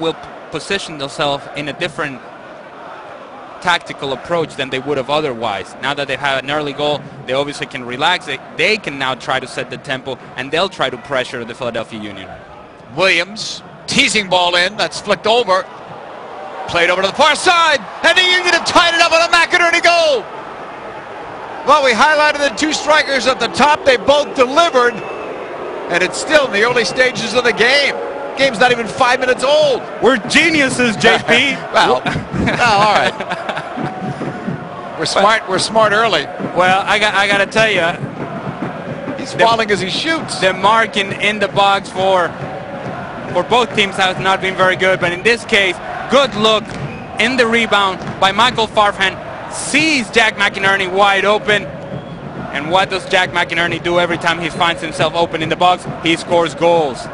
will position themselves in a different tactical approach than they would have otherwise. Now that they've had an early goal, they obviously can relax. They, they can now try to set the tempo, and they'll try to pressure the Philadelphia Union. Williams, teasing ball in, that's flicked over. Played over to the far side, and the Union have tied it up with a McInerney goal. Well, we highlighted the two strikers at the top. They both delivered, and it's still in the early stages of the game. Game's not even five minutes old. We're geniuses, JP. well, all right. We're smart. We're smart early. Well, I got I got to tell you, he's falling as he shoots. The marking in the box for for both teams has not been very good, but in this case, good look in the rebound by Michael Farfan. Sees Jack McInerney wide open. And what does Jack McInerney do every time he finds himself open in the box? He scores goals.